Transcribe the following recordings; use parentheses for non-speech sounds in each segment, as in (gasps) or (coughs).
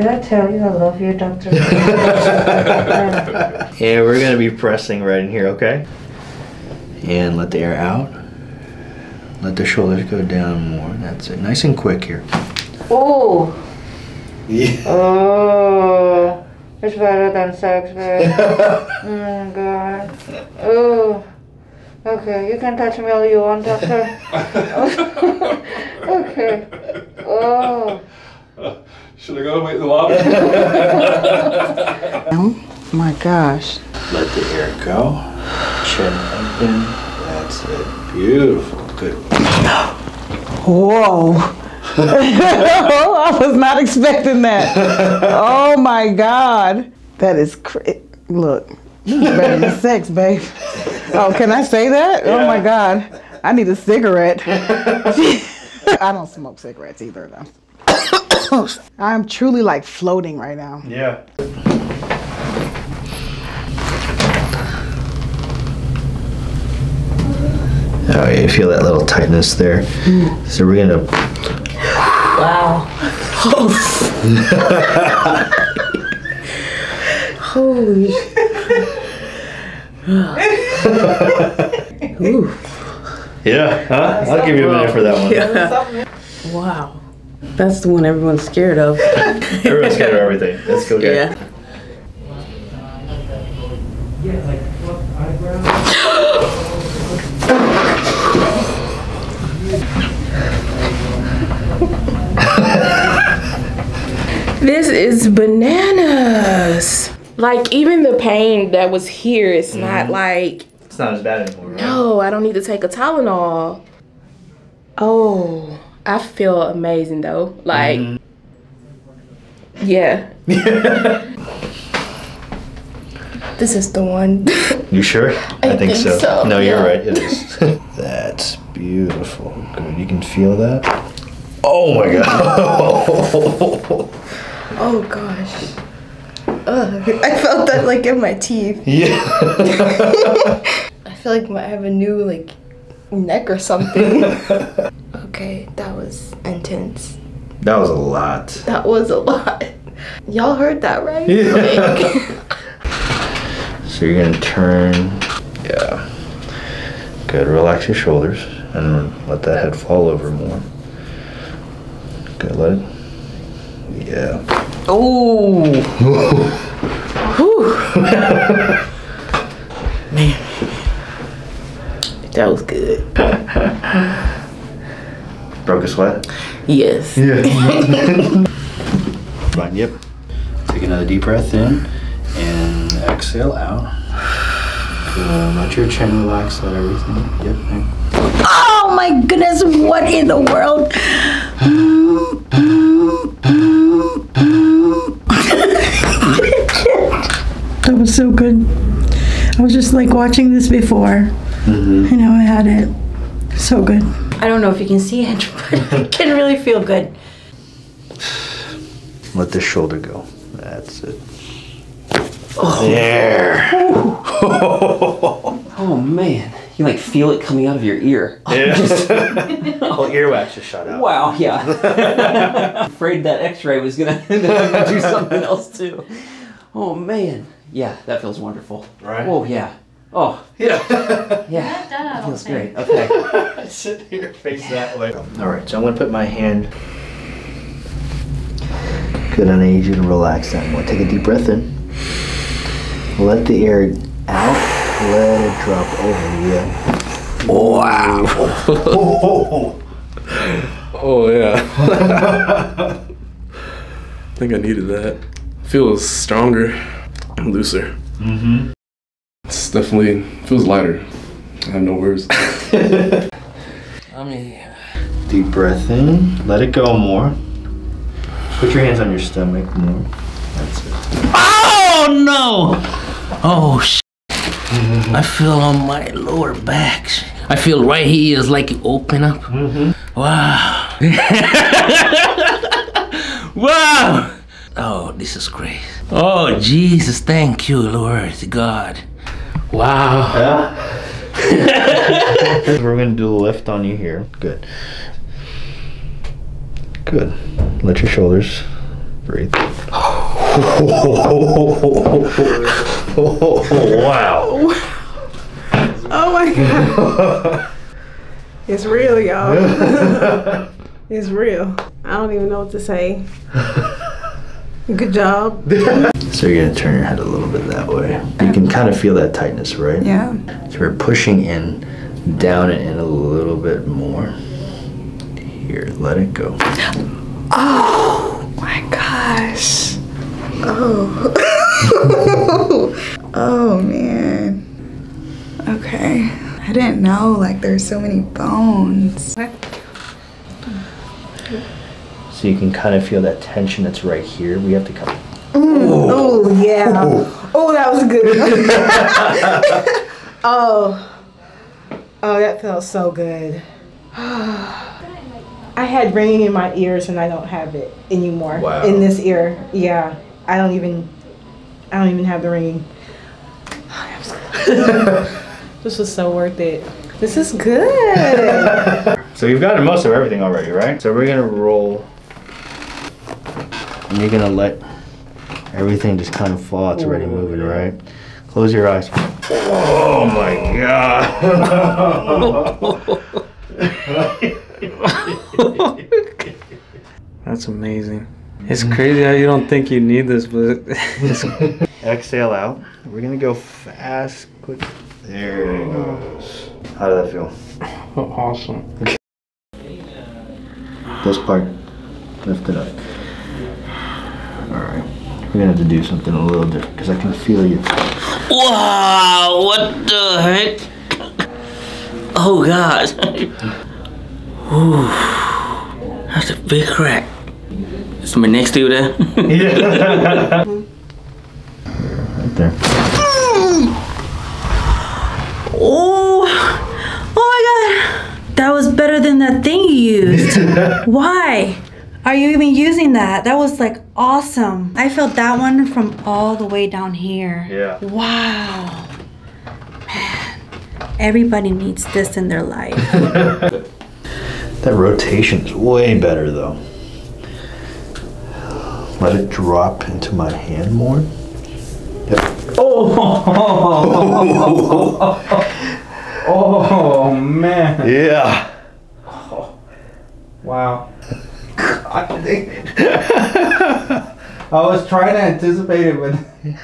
Did I tell you I love you, Doctor? (laughs) And we're gonna be pressing right in here, okay? And let the air out. Let the shoulders go down more. That's it. Nice and quick here. oh, Yeah. oh, it's better than sex, babe. (laughs) oh my god. Oh, okay, you can touch me all you want, Doctor. (laughs) okay. Oh. (laughs) Should I go wait in the lobby? (laughs) Oh my gosh. Let the air go. Chin open. That's it. Beautiful. Good. Whoa. (laughs) I was not expecting that. Oh my God. That is cra- Look, this is better than sex, babe. Oh, can I say that? Oh my God. I need a cigarette. I don't smoke cigarettes either, though. (coughs) I'm truly like floating right now. Yeah. Oh, you feel that little tightness there. So we're gonna. Wow. (laughs) Holy. (laughs) Yeah, huh? I'll give you a minute for that one. Wow. That's the one everyone's scared of. (laughs) Everyone's scared of everything. Let's go get it. Yeah. (laughs) This is bananas. Like even the pain that was here, it's not mm-hmm. like It's not as bad anymore, right? no, I don't need to take a Tylenol. Oh, I feel amazing though. Like, mm-hmm. yeah. (laughs) this is the one. You sure? (laughs) I, think so, No, you're right. It is. (laughs) That's beautiful. Good. You can feel that. Oh my god. oh gosh. Ugh, I felt that like in my teeth. yeah. I feel like I have a new like neck or something. Okay, that was intense. That was a lot. That was a lot. Y'all heard that right? Yeah. Like, (laughs) So you're gonna turn. Yeah. Good. Relax your shoulders and let that head fall over more. Good. Let it. Yeah. oh. (laughs) Man. That was good. (laughs) Broke a sweat. Yes. Yeah. (laughs) Fine. Yep. Take another deep breath in and exhale out. Good. Let your chin relax. Let everything. Yep. Oh my goodness, what in the world? (laughs) that was so good. I was just like watching this before. Mm-hmm. I know I had it. So good. I don't know if you can see it, (laughs) but I can really feel good. Let the shoulder go. That's it. Oh. There. (laughs) Oh man, you like feel it coming out of your ear. (laughs) Yeah. well, oh, earwax just shot out. Wow, yeah. Afraid that X-ray was gonna do something else too. Oh man, yeah, that feels wonderful. Right? Oh yeah. Oh Yeah. (laughs) yeah. Done, Feels great. Okay. (laughs) Sit here, face that way. All right, so I'm gonna put my hand. Good, and I need you to relax that more. Take a deep breath in. Let the air out. Let it drop over. Yeah. Wow. (laughs) Oh yeah. I think I needed that. Feels stronger and looser. Mm-hmm. It's definitely feels lighter. I have no words. (laughs) I mean, Deep breath in. Let it go more. Put your hands on your stomach more. That's it. Oh no! Oh (laughs) sh! I feel on my lower back. I feel right here is like it open up. Mm-hmm. Wow! (laughs) wow! Oh, this is great. Oh Jesus, thank you, Lord God. Wow! (laughs) We're gonna do the lift on you here. Good. Good. Let your shoulders breathe. (laughs) wow. Oh my god. (laughs) it's real, y'all. it's real. I don't even know what to say. Good job. (laughs) So you're gonna turn your head a little bit that way. You can kind of feel that tightness, right? Yeah. So we're pushing in, down it in a little bit more. Here, let it go. Oh my gosh. Oh. (laughs) oh man. Okay. I didn't know like there's so many bones. So you can kind of feel that tension that's right here. We have to come. Oh yeah. Oh, that was good. (laughs) oh. Oh, that felt so good. (sighs) I had ringing in my ears and I don't have it anymore. Wow. In this ear. Yeah. I don't even I don't even have the ringing. (sighs) this was so worth it. This is good. (laughs) So you've gotten most of everything already, right? So we're gonna roll, and you're gonna let everything just kind of fall. It's already moving, right? Close your eyes. Oh my god! (laughs) That's amazing. It's crazy how you don't think you need this, but it's (laughs) Exhale out. We're gonna go fast, quick. There it goes. How did that feel? (laughs) awesome. This part. Lift it up. Alright. We're gonna have to do something a little different because I can feel you. Wow, what the heck? Oh god. (laughs) Ooh, that's a big crack. Is my neck still there? Yeah. right there. Oh, oh my god. That was better than that thing you used. (laughs) Why? Are you even using that? That was like awesome. I felt that one from all the way down here. Yeah. Wow. Man, everybody needs this in their life. (laughs) That rotation's way better though. Let it drop into my hand more. Yep. Oh, (laughs) oh man. Yeah. Wow. I, I was trying to anticipate it, but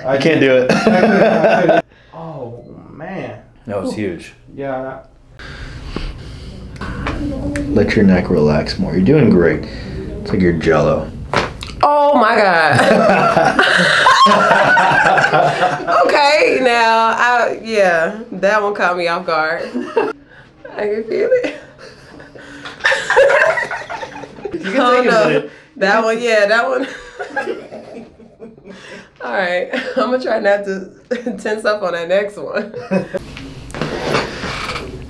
I can't do it. (laughs) oh man. that was huge. Yeah. Let your neck relax more. You're doing great. It's like you're jello. Oh my god. (laughs) okay, now I yeah, that one caught me off guard. I can feel it. (laughs) oh no, that one, yeah, that one. (laughs) All right, (laughs) I'm gonna try not to (laughs) tense up on that next one.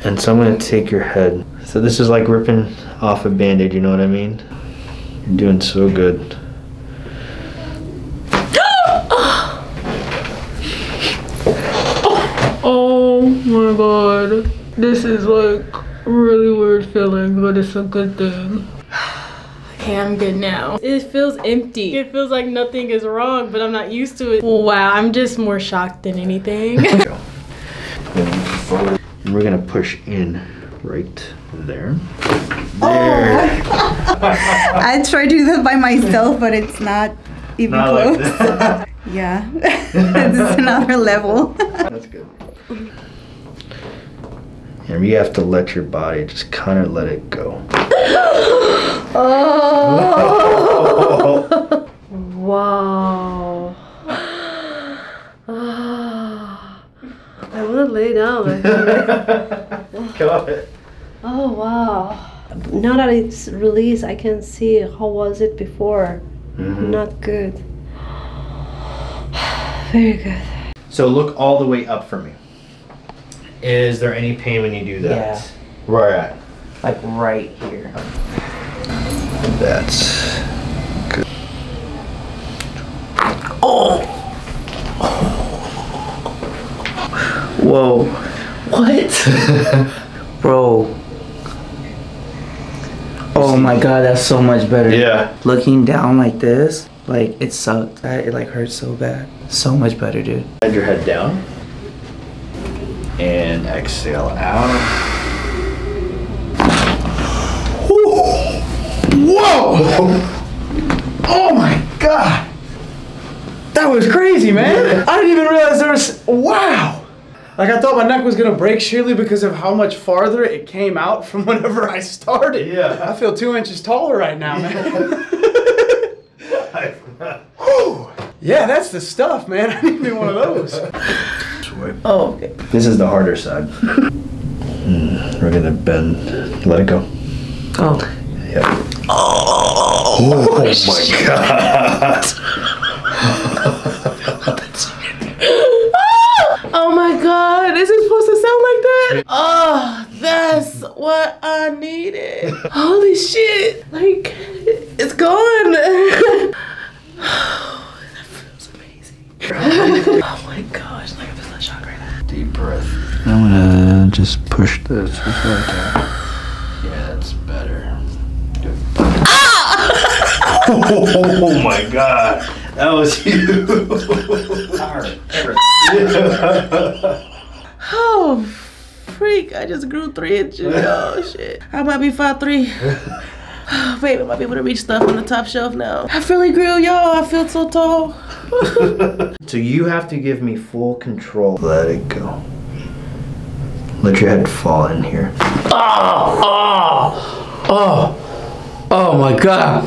And so I'm gonna take your head. So this is like ripping off a band-aid, you know what I mean? You're doing so good. (gasps) Oh my god. This is like really weird feeling, but it's a good thing. Okay, I'm good now. It feels empty. It feels like nothing is wrong, but I'm not used to it. Wow, I'm just more shocked than anything. (laughs) And we're gonna push in right there. There. Oh. (laughs) I tried to do that by myself, but it's not even Not like close. that. (laughs) yeah, this is another level. That's good. And you have to let your body just kind of let it go. Oh. (laughs) wow. (sighs) I want to lay down. actually. (laughs) Go oh wow. Now that it's released, I can see how was it before. Mhm. Not good. (sighs) Very good. So look all the way up for me. Is there any pain when you do that? Yeah. Where at? Like right here. That's good. Oh! Whoa. What? (laughs) Bro. Oh my god, that's so much better. Yeah. Looking down like this. Like it sucked. I, it like hurt so bad. So much better, dude. Head your head down. And exhale out. Whoa! Oh my god! That was crazy, man. I didn't even realize there was. Wow! Like I thought my neck was gonna break sheerly because of how much farther it came out from (laughs) whenever I started. Yeah. I feel two inches taller right now, man. (laughs) Whew. Yeah, that's the stuff, man. (laughs) I need me one of those. Oh, okay. This is the harder side. Mm, we're gonna bend. Let it go. Oh. Yep. Oh, (laughs) my god. (laughs) Oh my god, is it supposed to sound like that? Oh, that's what I needed. Holy shit. Like, it's gone. that feels amazing. oh my gosh, like I'm feeling shocked right now. Deep breath. I'm gonna just push this just like. Yeah, that's better. Good. (laughs) oh my god. That was (laughs) huge. (laughs) Oh, freak, I just grew three inches. Oh shit. I might be five three. (sighs) (sighs) Babe, I might be able to reach stuff on the top shelf now. I really grew, y'all. I feel so tall. So you have to give me full control. Let it go. Let your head fall in here. Oh, oh, oh, oh my god.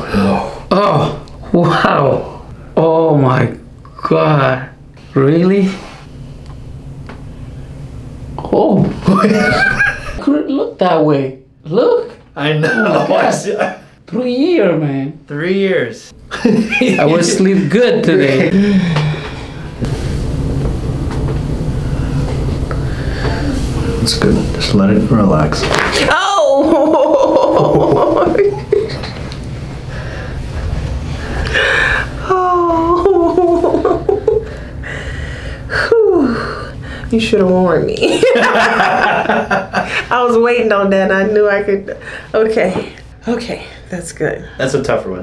Oh, wow. Oh my god. Really? Oh. Couldn't (laughs) look that way. Look. I know. Oh my god. (laughs) Three year, man. Three years. I will sleep good today. (laughs) It's good. Just let it relax. Oh! oh. You should have warned me. I was waiting on that. I knew I could. Okay. Okay. That's good. That's a tougher one.